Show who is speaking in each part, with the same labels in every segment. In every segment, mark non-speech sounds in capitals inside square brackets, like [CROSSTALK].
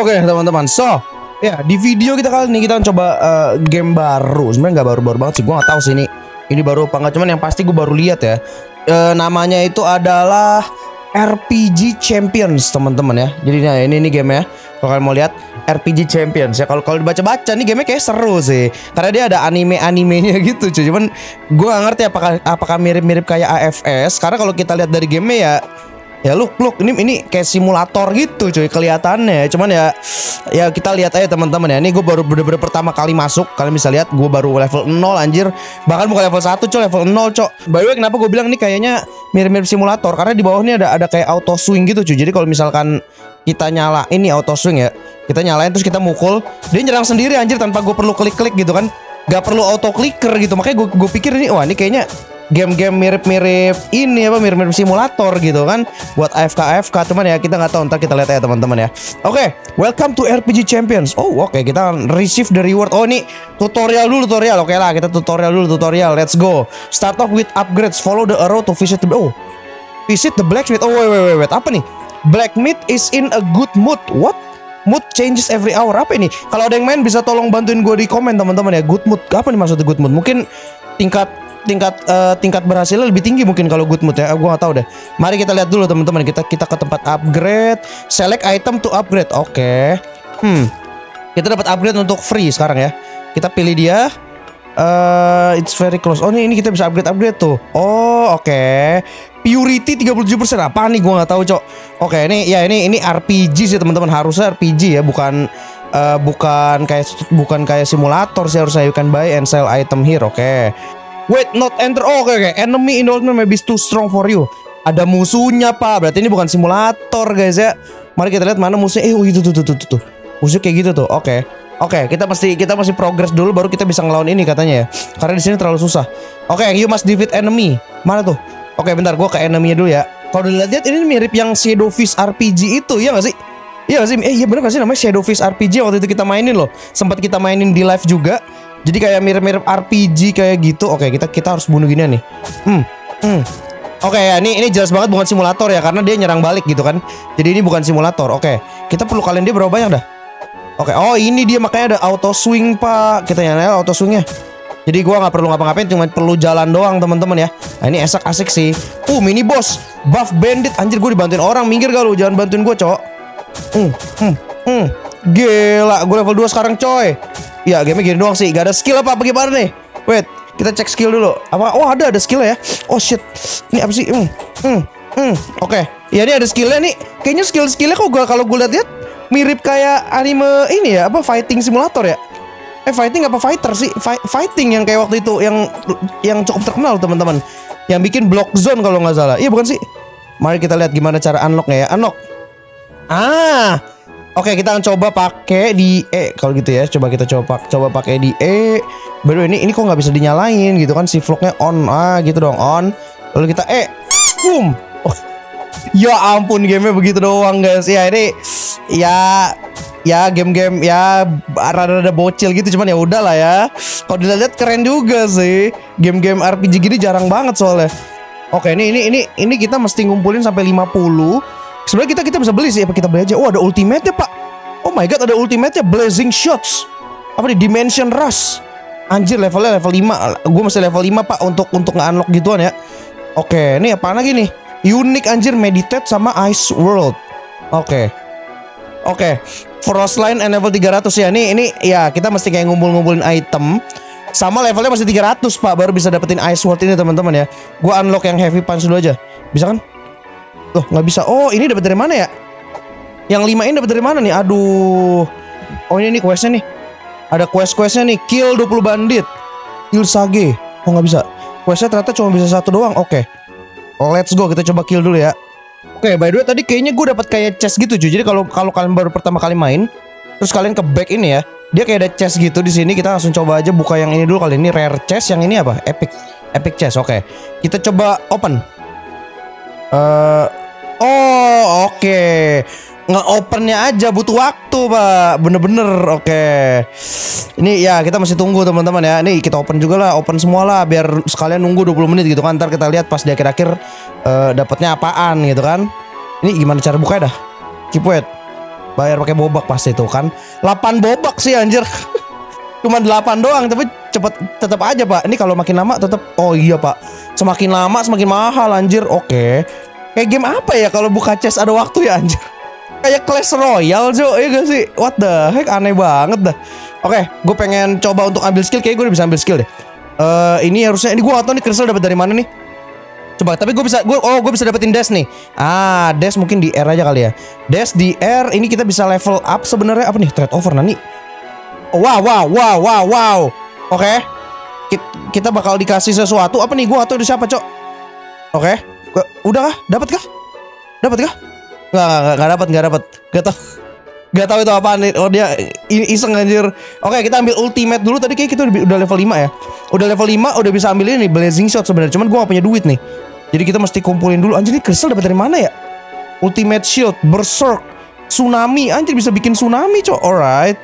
Speaker 1: Oke teman-teman, so ya di video kita kali ini kita coba uh, game baru. Sebenarnya nggak baru-baru banget sih, gue nggak tahu sih ini ini baru apa nggak. Cuman yang pasti gue baru lihat ya. Uh, namanya itu adalah RPG Champions teman-teman ya. Jadi nah ini ini game ya. Kalau kalian mau lihat RPG Champions ya. Kalau kalau dibaca-baca nih game kayak seru sih. Karena dia ada anime-animenya [LAUGHS] gitu. Cuman gue gak ngerti apakah apakah mirip-mirip kayak AFS. Karena kalau kita lihat dari game ya ya look look ini ini kayak simulator gitu cuy kelihatannya. Cuman ya ya kita lihat aja teman-teman ya. Ini gue baru bener-bener pertama kali masuk. Kalian bisa lihat gue baru level 0 anjir. Bahkan bukan level 1 coy level 0 cok. By the way kenapa gue bilang ini kayaknya mirip-mirip simulator? Karena di bawah ini ada ada kayak auto swing gitu cuy. Jadi kalau misalkan kita nyala ini auto swing ya. Kita nyalain terus kita mukul. Dia nyerang sendiri anjir tanpa gue perlu klik-klik gitu kan. Gak perlu auto clicker gitu. Makanya gue gue pikir ini wah ini kayaknya game-game mirip-mirip ini apa mirip-mirip simulator gitu kan. Buat AFK AFK teman ya kita nggak tahu ntar kita lihat ya teman-teman ya. Oke okay, welcome to RPG Champions. Oh oke okay, kita receive the reward. Oh ini tutorial dulu tutorial. Oke okay lah kita tutorial dulu tutorial. Let's go. Start off with upgrades. Follow the arrow to visit the oh visit the blacksmith. Oh wait wait wait, wait. apa nih? Blacksmith is in a good mood. What? Mood changes every hour. Apa ini? Kalau ada yang main bisa tolong bantuin gue di komen teman-teman ya. Good mood. Apa nih maksudnya good mood? Mungkin tingkat tingkat uh, tingkat berhasilnya lebih tinggi mungkin kalau good mood ya. Gue gak tahu deh. Mari kita lihat dulu teman-teman. Kita kita ke tempat upgrade. Select item to upgrade. Oke. Okay. Hmm. Kita dapat upgrade untuk free sekarang ya. Kita pilih dia. Uh, it's very close. Oh ini, ini kita bisa upgrade upgrade tuh. Oh oke. Okay. Purity 37% apa nih? Gue nggak tahu cok. Oke okay, ini ya ini ini RPG sih teman-teman harusnya RPG ya bukan uh, bukan kayak bukan kayak simulator sih harus can buy and sell item here. Oke. Okay. Wait, not enter. Oh, oke okay, oke. Okay. Enemy in ultimate may be too strong for you. Ada musuhnya, Pak. Berarti ini bukan simulator, guys ya. Mari kita lihat mana musuhnya. Eh, oh, itu tuh tuh tuh tuh. Musuh kayak gitu tuh. Oke. Okay. Oke, okay, kita mesti kita mesti progress dulu baru kita bisa ngelawan ini katanya ya. Karena di sini terlalu susah. Oke, okay, you must defeat enemy. Mana tuh? Oke, okay, bentar gua ke enemy dulu ya. Kalau dilihat ini mirip yang Shadowfish RPG itu, ya gak sih? Iya gak sih? Eh, iya bener gak sih namanya Shadowfish RPG waktu itu kita mainin loh. Sempat kita mainin di live juga. Jadi kayak mirip-mirip RPG kayak gitu. Oke, kita kita harus bunuh gini nih. Hmm. Hmm. Oke ya, ini ini jelas banget bukan simulator ya karena dia nyerang balik gitu kan. Jadi ini bukan simulator. Oke, kita perlu kalian dia berapa banyak dah? Oke, oh ini dia makanya ada auto swing pak. Kita nyalain auto swingnya. Jadi gua nggak perlu ngapa-ngapain, cuma perlu jalan doang teman-teman ya. Nah ini esak asik sih. Uh mini boss, buff bandit. Anjir gue dibantuin orang, minggir gak lu? Jangan bantuin gue cowok. Hmm, hmm, hmm. Gila, gue level 2 sekarang coy. Ya game gini doang sih. Gak ada skill apa bagaimana nih? Wait Kita cek skill dulu. Apa? Oh ada ada skill ya. Oh shit. Ini apa sih? Hmm Hmm Hmm. Oke. Okay. Ya ini ada skillnya nih. Kayaknya skill-skillnya kok gua kalau gue lihat-lihat Mirip kayak anime ini ya Apa fighting simulator ya? Eh fighting apa fighter sih? Fight, Fighting yang kayak waktu itu Yang yang cukup terkenal teman-teman. Yang bikin block zone kalau nggak salah. Iya bukan sih? Mari kita lihat gimana cara unlocknya ya. Unlock. Ah Oke, kita akan coba pakai di E kalau gitu ya. Coba kita coba coba pakai di E. Baru ini ini kok nggak bisa dinyalain gitu kan si vlognya on ah gitu dong on. Lalu kita E. Boom. Oh. Ya ampun gamenya begitu doang guys. Ya ini ya ya game-game ya rada-rada bocil gitu cuman ya udahlah ya. Kalau dilihat keren juga sih. Game-game RPG gini jarang banget soalnya. Oke, ini ini ini ini kita mesti ngumpulin sampai 50 Sebenarnya kita kita bisa beli sih apa kita beli aja. Oh ada ultimate ya pak. Oh my god ada ultimate ya Blazing Shots. Apa nih Dimension Rush. Anjir levelnya level 5 Gue masih level 5 pak untuk untuk nge-unlock gituan ya. Oke ini apa lagi nih? Unique anjir Meditate sama Ice World. Oke. Oke. Frostline and level 300 ya. Ini ini ya kita mesti kayak ngumpul-ngumpulin item. Sama levelnya masih 300 pak. Baru bisa dapetin Ice World ini teman-teman ya. Gue unlock yang Heavy Punch dulu aja. Bisa kan? Loh nggak bisa. Oh ini dapat dari mana ya? Yang lima ini dapat dari mana nih? Aduh. Oh ini nih questnya nih. Ada quest-questnya nih. Kill 20 bandit. Kill Sage. Oh nggak bisa. Questnya ternyata cuma bisa satu doang. Oke. Okay. Let's go. Kita coba kill dulu ya. Oke, okay, by the way tadi kayaknya gue dapat kayak chest gitu cuy. Jadi kalau kalau kalian baru pertama kali main, terus kalian ke back ini ya, dia kayak ada chest gitu di sini. Kita langsung coba aja buka yang ini dulu kali ini rare chest. Yang ini apa? Epic, epic chest. Oke, okay. kita coba open. Eh, uh, Oh oke okay. Nge-opennya aja butuh waktu pak Bener-bener oke okay. Ini ya kita masih tunggu teman-teman ya Ini kita open juga lah Open semua lah Biar sekalian nunggu 20 menit gitu kan Ntar kita lihat pas di akhir-akhir uh, Dapatnya apaan gitu kan Ini gimana cara bukanya dah Keep Bayar pakai bobak pasti itu kan. 8 bobak sih anjir. [LAUGHS] Cuma 8 doang tapi cepet tetap aja pak. Ini kalau makin lama tetap oh iya pak. Semakin lama semakin mahal anjir. Oke. Kayak game apa ya kalau buka chest ada waktu ya anjir. Kayak Clash Royale Jo ya gak sih? What the heck aneh banget dah. Oke, gue pengen coba untuk ambil skill. Kayak gue udah bisa ambil skill deh. Uh, ini harusnya ini gue atau nih crystal dapat dari mana nih? Coba, tapi gue bisa gue oh gue bisa dapetin dash nih. Ah, dash mungkin di R aja kali ya. Dash di R ini kita bisa level up sebenarnya apa nih? Trade over nani. Wow, wow, wow, wow, wow. Oke. Okay. Kita bakal dikasih sesuatu apa nih? Gue atau siapa, Cok? Oke. Okay. Udah kah? Dapat kah? Dapat kah? Gak, gak, gak, gak dapat, gak dapat. Gak tau. [LAUGHS] Gak tau itu apaan nih. Oh dia iseng anjir. Oke, kita ambil ultimate dulu. Tadi kayak kita udah level 5 ya. Udah level 5 udah bisa ambil ini blazing shot sebenarnya. Cuman gua gak punya duit nih. Jadi kita mesti kumpulin dulu. Anjir ini crystal dapat dari mana ya? Ultimate shield, berserk, tsunami. Anjir bisa bikin tsunami, cok. Alright.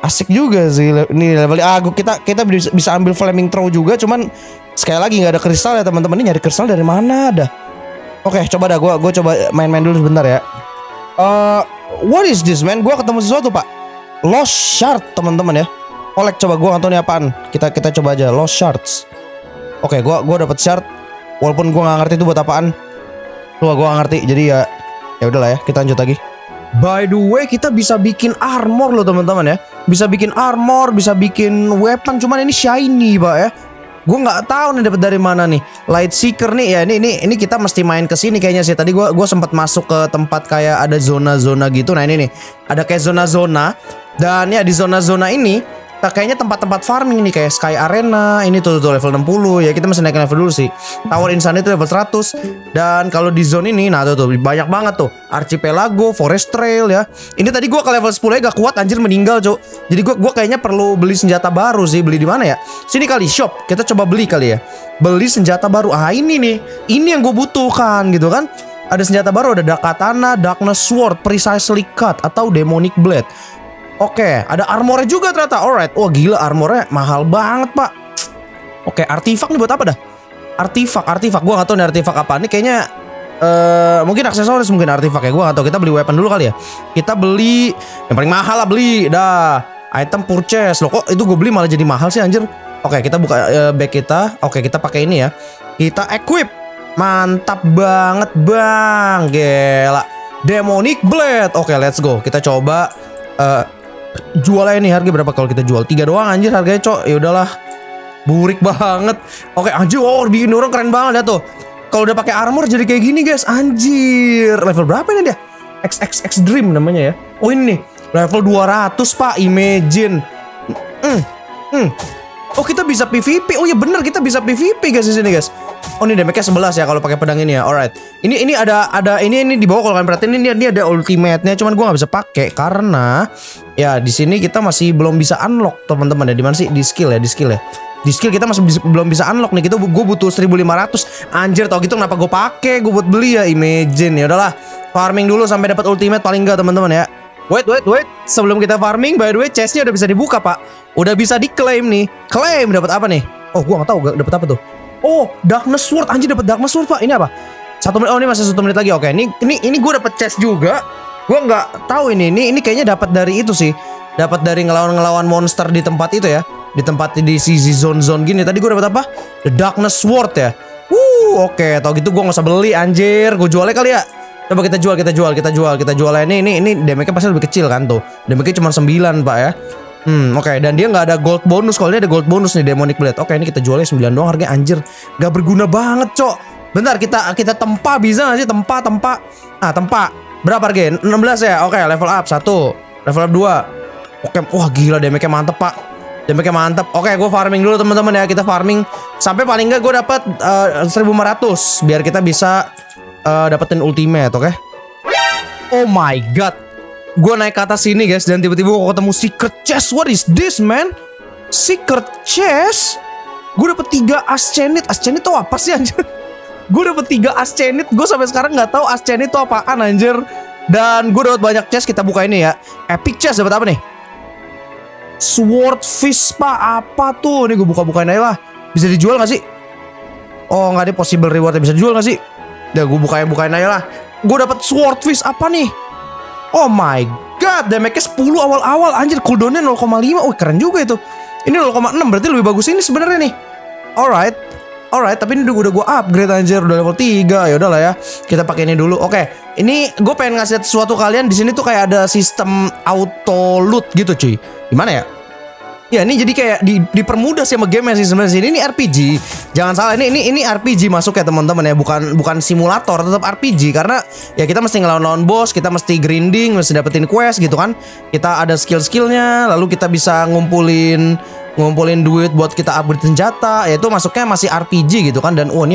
Speaker 1: Asik juga sih ini level ah kita kita bisa ambil flaming throw juga cuman sekali lagi nggak ada kristal ya teman-teman ini nyari kristal dari mana ada Oke, coba dah gua gua coba main-main dulu sebentar ya. Uh, what is this man? Gua ketemu sesuatu, Pak. Lost shard, teman-teman ya. Kolek coba gua nggak apaan. Kita kita coba aja lost shards. Oke, gua gua dapat shard walaupun gua nggak ngerti itu buat apaan. Tuh gua gak ngerti. Jadi ya ya udahlah ya, kita lanjut lagi. By the way, kita bisa bikin armor loh teman-teman ya. Bisa bikin armor, bisa bikin weapon. Cuman ini shiny, Pak ya. Gue nggak tahu nih dapat dari mana nih. Light Seeker nih ya ini ini ini kita mesti main ke sini kayaknya sih. Tadi gue gue sempat masuk ke tempat kayak ada zona-zona gitu. Nah ini nih ada kayak zona-zona dan ya di zona-zona ini Nah, kayaknya tempat-tempat farming nih kayak Sky Arena, ini tuh, tuh level 60 ya kita masih naik level dulu sih. Tower Insanity level 100 dan kalau di zone ini nah tuh, tuh banyak banget tuh. Archipelago, Forest Trail ya. Ini tadi gua ke level 10 ya gak kuat anjir meninggal, Cuk. Jadi gua gua kayaknya perlu beli senjata baru sih. Beli di mana ya? Sini kali shop. Kita coba beli kali ya. Beli senjata baru. Ah, ini nih. Ini yang gue butuhkan gitu kan. Ada senjata baru ada Dakatana, Darkness Sword, Precisely Cut atau Demonic Blade. Oke, ada armornya juga ternyata. Alright. Wah gila armornya mahal banget pak. Oke, artifak nih buat apa dah? Artifak, artifak. Gua gak tahu nih artifak apa. Ini kayaknya uh, mungkin aksesoris mungkin artifak ya. Gua gak tahu. Kita beli weapon dulu kali ya. Kita beli yang paling mahal lah beli. Dah. Item purchase. Loh kok itu gue beli malah jadi mahal sih anjir. Oke, kita buka uh, bag kita. Oke, kita pakai ini ya. Kita equip. Mantap banget, Bang. Gila. Demonic Blade. Oke, let's go. Kita coba uh, jual aja nih harga berapa kalau kita jual? Tiga doang anjir harganya cok. Ya udahlah. Burik banget. Oke anjir oh bikin orang keren banget ya tuh. Kalau udah pakai armor jadi kayak gini guys. Anjir. Level berapa ini dia? XXX Dream namanya ya. Oh ini nih. Level 200 pak. Imagine. Hmm, hmm. Oh kita bisa PVP. Oh iya bener. Kita bisa PVP guys di sini guys. Oh ini damage-nya 11 ya kalau pakai pedang ini ya. Alright. Ini ini ada ada ini ini di bawah kalau kalian perhatiin ini dia ada ultimate-nya cuman gua nggak bisa pakai karena ya di sini kita masih belum bisa unlock teman-teman ya. Di mana sih di skill ya, di skill ya. Di skill kita masih belum bisa unlock nih. Kita gue butuh 1500. Anjir tau gitu kenapa gue pakai? Gue buat beli ya Imagine. Ya udahlah. Farming dulu sampai dapat ultimate paling enggak teman-teman ya. Wait, wait, wait. Sebelum kita farming, by the way, chestnya udah bisa dibuka, Pak. Udah bisa diklaim nih. Claim dapat apa nih? Oh, gua nggak tahu dapat apa tuh. Oh, Darkness Sword. Anjir dapat Darkness Sword, Pak. Ini apa? Satu menit. Oh, ini masih satu menit lagi. Oke, ini ini ini gue dapat chest juga. Gue nggak tahu ini. Ini ini kayaknya dapat dari itu sih. Dapat dari ngelawan-ngelawan monster di tempat itu ya. Di tempat di sisi zone-zone gini. Tadi gue dapat apa? The Darkness Sword ya. Wuh, oke. Okay. Tau gitu gue nggak usah beli anjir. Gue jualnya kali ya. Coba kita jual, kita jual, kita jual, kita jual ini ini ini damage-nya pasti lebih kecil kan tuh. Damage-nya cuma 9, Pak ya. Hmm, oke okay. dan dia nggak ada gold bonus. Kalau dia ada gold bonus nih Demonic Blade. Oke, okay, ini kita jualnya 9 doang harganya anjir. Gak berguna banget, Cok. Bentar, kita kita tempa bisa gak sih? Tempa, tempa. Ah, tempa. Berapa harganya? 16 ya? Oke, okay, level up 1. Level up 2. Oke, okay. wah gila damage-nya mantep, Pak. Damage-nya mantep. Oke, okay, gue farming dulu teman-teman ya. Kita farming sampai paling nggak gue dapat uh, 1500 biar kita bisa uh, dapetin ultimate, oke? Okay? Oh my god. Gue naik ke atas sini guys dan tiba-tiba gue ketemu secret chest. What is this, man? Secret chest? Gue dapet tiga ascenit. Ascenit tuh apa sih anjir? [LAUGHS] gue dapet tiga ascenit. Gue sampai sekarang nggak tahu ascenit tuh apaan anjir. Dan gue dapet banyak chest. Kita buka ini ya. Epic chest dapat apa nih? Swordfish pak apa tuh? Ini gue buka-bukain aja lah. Bisa dijual gak sih? Oh nggak ada possible reward bisa dijual gak sih? Udah gue bukain bukain aja lah. Gue dapat swordfish apa nih? Oh my god, damage-nya 10 awal-awal anjir cooldown-nya 0,5. Oh, keren juga itu. Ini 0,6 berarti lebih bagus ini sebenarnya nih. Alright. Alright, tapi ini udah, gue upgrade anjir udah level 3. Ya udahlah ya. Kita pakai ini dulu. Oke, ini gue pengen ngasih sesuatu kalian di sini tuh kayak ada sistem auto loot gitu cuy. Gimana ya? Ya ini jadi kayak di, dipermudah sih sama game sih sebenarnya ini, ini RPG. Jangan salah ini ini ini RPG masuk ya teman-teman ya, bukan bukan simulator, tetap RPG karena ya kita mesti ngelawan-lawan bos, kita mesti grinding, mesti dapetin quest gitu kan. Kita ada skill-skillnya, lalu kita bisa ngumpulin ngumpulin duit buat kita upgrade senjata. Ya itu masuknya masih RPG gitu kan. Dan oh ini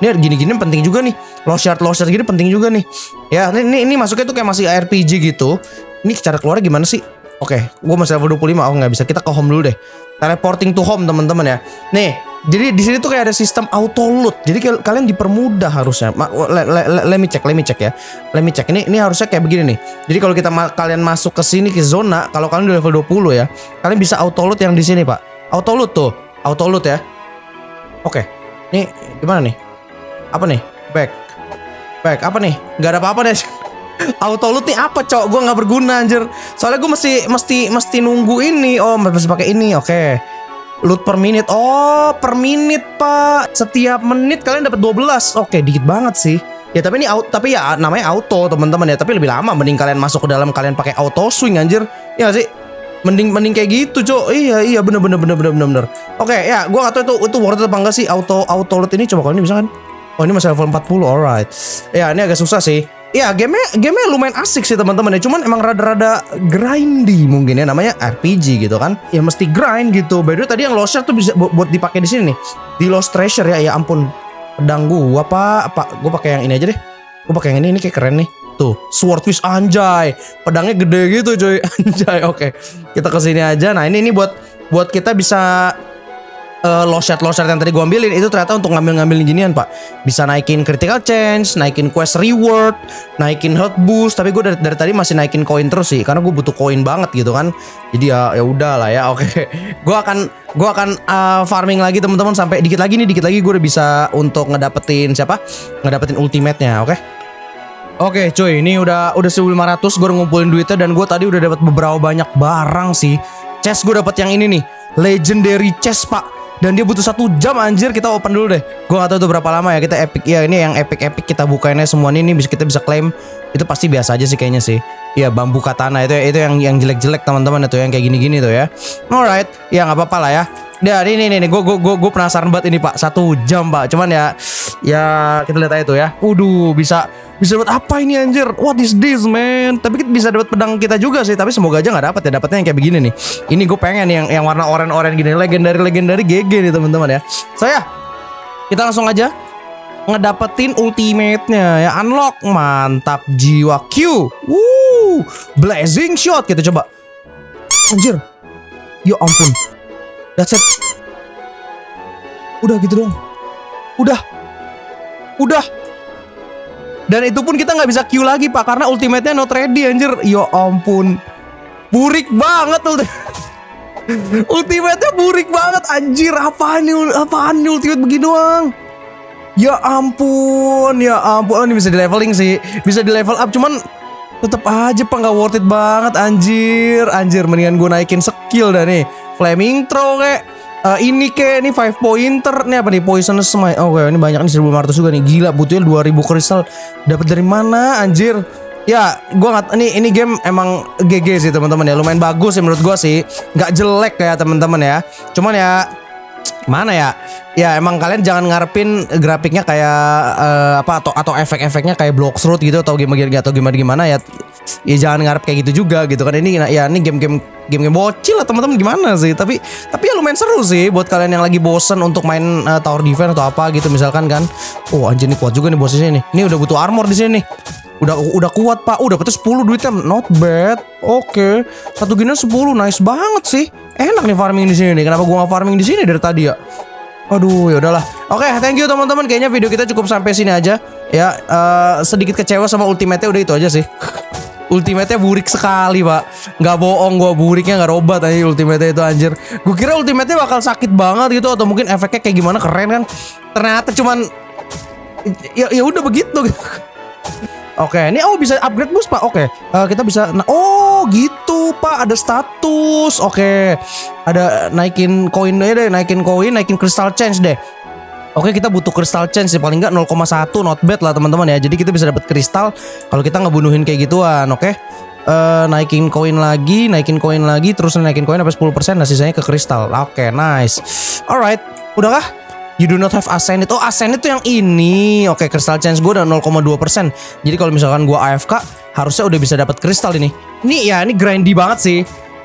Speaker 1: ini gini-gini penting juga nih. Lost shard lost shard gini penting juga nih. Ya ini ini, ini masuknya tuh kayak masih RPG gitu. Ini cara keluarnya gimana sih Oke, okay, gue masih level 25. Oh nggak bisa. Kita ke home dulu deh. Teleporting to home teman-teman ya. Nih, jadi di sini tuh kayak ada sistem auto loot. Jadi kalian dipermudah harusnya. Ma le, le, le, let me check, let me check ya. Let me check. Ini ini harusnya kayak begini nih. Jadi kalau kita ma kalian masuk ke sini ke zona, kalau kalian di level 20 ya, kalian bisa auto loot yang di sini, Pak. Auto loot tuh. Auto loot ya. Oke. Okay. Nih, gimana nih? Apa nih? Back. Back. Apa nih? Gak ada apa-apa deh. [LAUGHS] auto loot nih apa cok? Gue nggak berguna anjir. Soalnya gue mesti mesti mesti nunggu ini. Oh mesti pakai ini oke. Okay. loot per menit oh per menit pak. Setiap menit kalian dapat 12 oke okay, dikit banget sih. Ya tapi ini auto tapi ya namanya auto teman-teman ya. Tapi lebih lama mending kalian masuk ke dalam kalian pakai auto swing anjir. Ya sih? Mending mending kayak gitu cok. Iya iya bener bener bener bener bener. Bener oke okay, ya gue gak tahu itu itu worth it apa enggak sih auto auto loot ini. Coba kalau ini bisa kan? Oh ini masih level 40 alright. Ya ini agak susah sih Ya gamenya gamenya lumayan asik sih teman-teman ya. Cuman emang rada-rada grindy mungkin ya Namanya RPG gitu kan. Ya mesti grind gitu. By the way tadi yang Lost tuh bisa buat, dipakai di sini nih. Di Lost Treasure ya Ya ampun. Pedang gua apa apa Gue pakai yang ini aja deh. Gue pakai yang ini ini kayak keren nih. Tuh Swordfish anjay. Pedangnya gede gitu coy [LAUGHS] Anjay oke. Okay. Kita ke sini aja. Nah ini ini buat Buat kita bisa uh, low shot low shot yang tadi gue ambilin itu ternyata untuk ngambil-ngambil ginian pak. Bisa naikin critical change naikin quest reward naikin health boost tapi gue dari, dari tadi masih naikin koin terus sih karena gue butuh koin banget gitu kan. Jadi ya ya udah lah ya [LAUGHS] oke. Gue akan gue akan uh, farming lagi teman-teman sampai dikit lagi nih dikit lagi gue udah bisa untuk ngedapetin siapa? Ngedapetin ultimate-nya oke? Oke okay, cuy, ini udah udah 1500 gue ngumpulin duitnya dan gue tadi udah dapat beberapa banyak barang sih. Chest gue dapat yang ini nih, legendary chest pak dan dia butuh satu jam anjir. Kita open dulu deh. Gue gak tahu itu berapa lama ya kita epic. Ya ini yang epic epic kita bukainnya semua ini. Bisa kita bisa klaim. Itu pasti biasa aja sih kayaknya sih. Ya bambu katana. Itu itu yang yang jelek-jelek teman-teman. Itu yang kayak gini-gini tuh ya. Alright. Ya nggak apa-apa lah ya. Nah ini nih gue gue gue penasaran banget ini pak. Satu jam pak. Cuman ya ya kita lihat aja tuh ya. Waduh bisa bisa dapat apa ini anjir? What is this man? Tapi kita bisa dapat pedang kita juga sih. Tapi semoga aja nggak dapat ya. Dapatnya yang kayak begini nih. Ini gue pengen yang yang warna oranye-oranye gini. Legendary legendary GG nih teman-teman ya. Saya kita langsung aja ngedapetin ultimate-nya ya unlock mantap jiwa Q. Woo, blazing shot kita coba. Anjir. Ya ampun. That's it. Udah gitu dong. Udah. Udah. Dan itu pun kita nggak bisa Q lagi pak karena ultimate-nya not ready anjir. Ya ampun. Burik banget ultimate. [LAUGHS] ultimate-nya burik banget anjir. Apaan nih apaan nih ultimate begini doang? Ya ampun, ya ampun. Oh, ini bisa di leveling sih. Bisa di level up cuman tetap aja pak nggak worth it banget anjir. Anjir mendingan gue naikin skill dah nih. Flaming throw kayak uh, ini kayak ini five pointer. Nih apa nih? Poisonous smite. Oke okay, ini banyak nih 1500 juga nih. Gila butuhnya 2000 kristal. Dapat dari mana anjir? Ya gua nggak ini ini game emang GG sih teman-teman ya. Lumayan bagus sih menurut gua sih. Nggak jelek ya teman-teman ya. Cuman ya mana ya ya emang kalian jangan ngarepin grafiknya kayak uh, apa atau atau efek-efeknya kayak block throat gitu atau gimana atau gimana gimana ya. Ya jangan ngarep kayak gitu juga gitu kan. Ini ya ini game-game game-game bocil lah teman-teman gimana sih? Tapi tapi ya lumayan seru sih buat kalian yang lagi bosen untuk main uh, tower defense atau apa gitu misalkan kan. Oh anjir ini kuat juga nih bosnya nih. Ini udah butuh armor di sini nih. Udah udah kuat pak. Udah betul 10 duitnya. Not bad. Oke. Okay. satu gini 10 nice banget sih. Enak nih farming di sini nih. Kenapa gua nggak farming di sini dari tadi ya Aduh, ya udahlah. Oke, okay, thank you teman-teman. Kayaknya video kita cukup sampai sini aja. Ya, uh, sedikit kecewa sama ultimate-nya udah itu aja sih. [LAUGHS] ultimate-nya burik sekali, Pak. Nggak bohong gua buriknya nggak robat aja ultimate-nya itu anjir. Gue kira ultimate-nya bakal sakit banget gitu atau mungkin efeknya kayak gimana keren kan. Ternyata cuman ya ya udah begitu. Oke, ini oh bisa upgrade boost pak. Oke, Eh, kita bisa. Oh gitu pak, ada status. Oke, ada naikin koin deh, naikin koin, naikin crystal change deh. Oke kita butuh crystal change sih paling nggak 0,1 not bad lah teman-teman ya. Jadi kita bisa dapat kristal kalau kita ngebunuhin kayak gituan, oke? Eh, naikin koin lagi, naikin koin lagi, terus naikin koin sampai 10% nah sisanya ke kristal. Oke, nice. Alright, udahkah? You do not have ascend Oh ascend itu yang ini. Oke crystal change gue udah 0,2% Jadi kalau misalkan gue AFK Harusnya udah bisa dapat kristal ini. Ini ya ini grindy banget sih.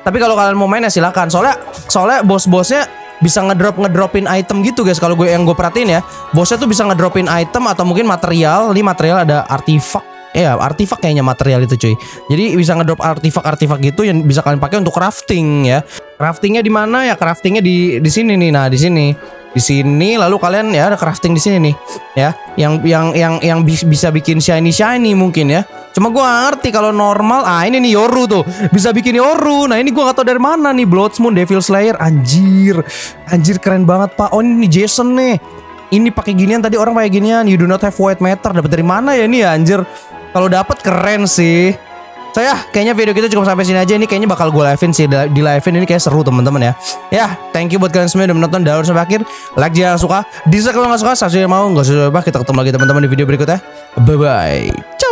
Speaker 1: Tapi kalau kalian mau main ya silakan. Soalnya soalnya bos-bosnya bisa ngedrop ngedropin item gitu guys. Kalau gue yang gue perhatiin ya bosnya tuh bisa ngedropin item atau mungkin material. Ini material ada artifak. Ya artifak kayaknya material itu cuy. Jadi bisa ngedrop artifak-artifak gitu yang bisa kalian pakai untuk crafting ya. Craftingnya di mana? Ya craftingnya di di sini nih. Nah di sini di sini lalu kalian ya ada crafting di sini nih ya. Yang yang yang yang bis- bisa bikin shiny shiny mungkin ya. Cuma nggak ngerti kalau normal ah ini nih Yoru tuh. Bisa bikin Yoru. Nah ini gua nggak tahu dari mana nih Bloodsmoon Devil Slayer. Anjir. Anjir keren banget pak. Oh ini Jason nih. Ini pakai ginian tadi orang pakai ginian. You do not have white matter. Dapat dari mana ya ini ya anjir? Kalau dapat keren sih So ya, kayaknya video kita cukup sampai sini aja. Ini kayaknya bakal gue livein sih di livein ini kayak seru teman-teman ya. Ya, thank you buat kalian semua yang udah menonton dari sampai akhir. Like jika suka, dislike kalau nggak suka, subscribe mau nggak suka, kita ketemu lagi teman-teman di video berikutnya. Bye bye. Ciao.